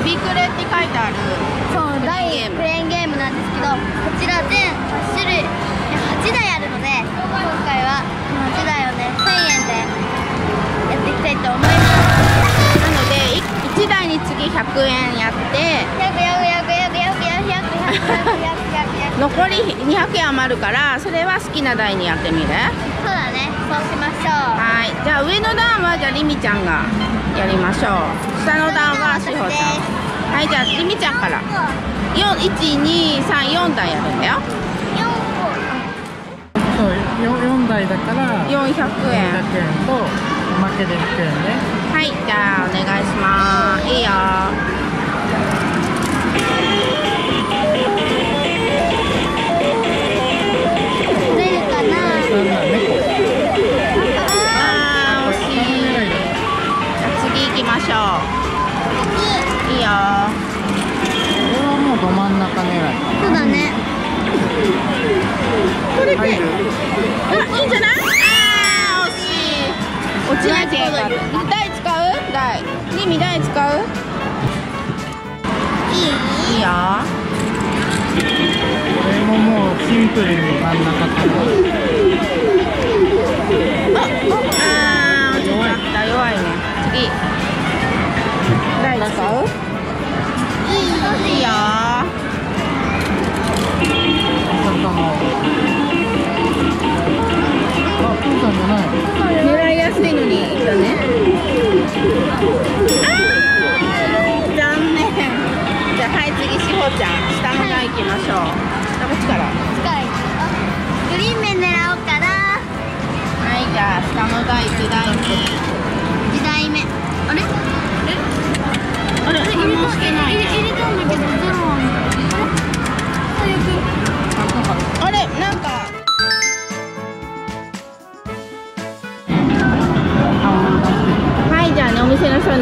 書いてある。そうクレーン大ゲーム。クレーンゲームなんですけどこちら全8種類8台あるので今回はこの8台をね1000円でやっていきたいと思います。なので1台につき100円やって。100 100 100 100 100 100 100 100 100 100 100 100残り200円余るからそれは好きな台にやってみるそうだねそうしましょうはいじゃあ上の段はじゃありみちゃんがやりましょう下の段はしほちゃんはいじゃありみちゃんから。1234台やるんだよ。そう 4, 台だから400 400円。円とおまけで100円ね。はいじゃあ真ん中狙い。そうだね。これで、あいいんじゃない？あー惜しい。落ちなきゃよかった台使う？台リミ台使う？いい？いいよ。これももうシンプルに真ん中から。あー落ちちゃった。弱いね。次残念。じゃあはい次しほちゃん。下の段行きましょう。あこっちから。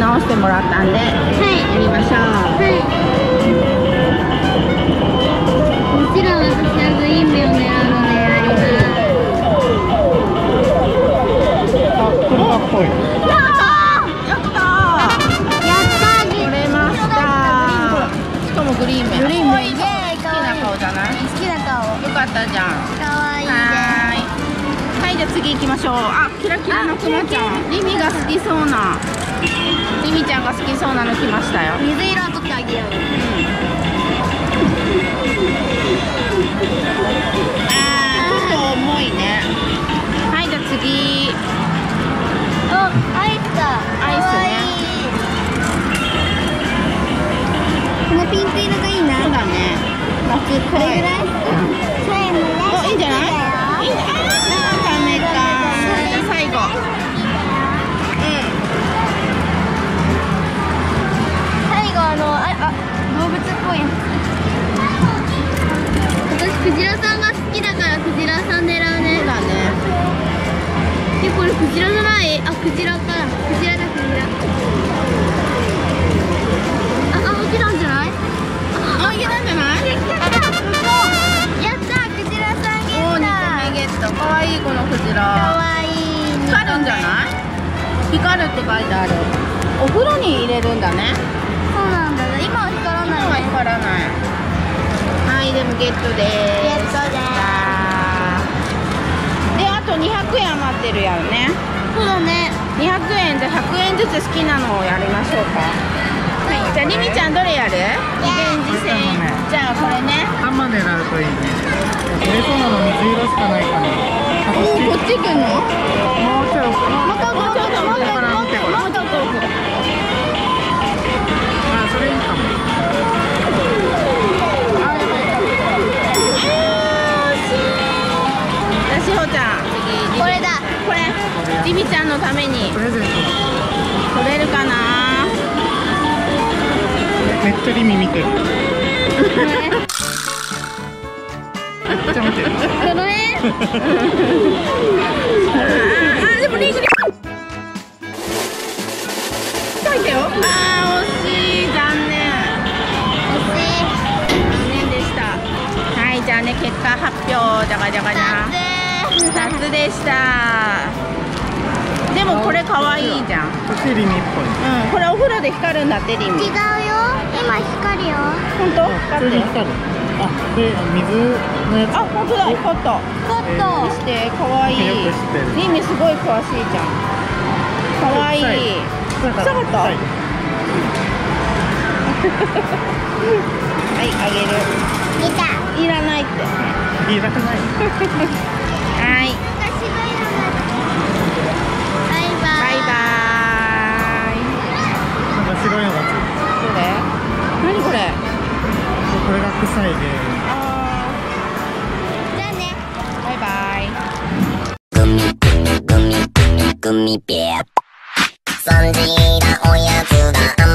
直してもらったんではい。やりましょう。はいもちろん私はグリーン面を狙うのでありあ、車っぽいやったますやったー。取れましたしかもグリーン面グリーン面かわいいイエーイ好きな顔じゃない？好きな顔。よかったじゃん。かわいい。はい。じゃあ次行きましょう。あキラキラのくまちゃん。リミが好きそうなリミちゃんが好きそうなの来ましたよ。水色を取ってあげようあーちょっと重いね。はいじゃあ次。あ、アイスだアイスね。かわい。いこのピンク色がいいな。そうだね。夏っぽこれぐらいクジラかクジラだクジラああ起きたんじゃない？あいけたんじゃない？やったクジラさん。ゲおー。ット2個目ゲットかわいいこのクジかラわいい光る。んじゃない光るって書いてある。お風呂に入れるんだね。そうなんだ。ね今は光らない。ね光らない。はいでもゲット。でーす。ゲットでであと200円余ってるやろね。そうだねつ好きなのをやりましょうか。はい。じゃありみちゃんどれやる？リベンジ戦じゃあこれね。玉狙うといいね。取れそうなの水色しかないかなあこっちこっち行くのもうちょっともうちょっともうちょっともうちょっともうちょっと奥あ、それいいかもほちゃん次これだこれりみちゃんのためにプレゼント取れるかな？めっちゃリミ見てるめっちゃ見てる。このねあでもリングリ書いてよ。あー惜しい残念。残念でした。はいじゃあね結果発表。じゃがじゃがじゃん。2つでしたでもこれかわいいじゃん。こっちリミっぽい。うん。これお風呂で光るんだってリン違うよ。今光るよ。本当？普通に光る。あで水のやつ。あ本当だ。光ったコット。見して。かわい。リミすごい詳しいじゃん。かわい。い。臭臭かった。はい。はいあげる。見た。いらないって。いらない。はいこれが臭いであじゃあね。ーバイバイ。グミグミグミグミグミベアおやつだ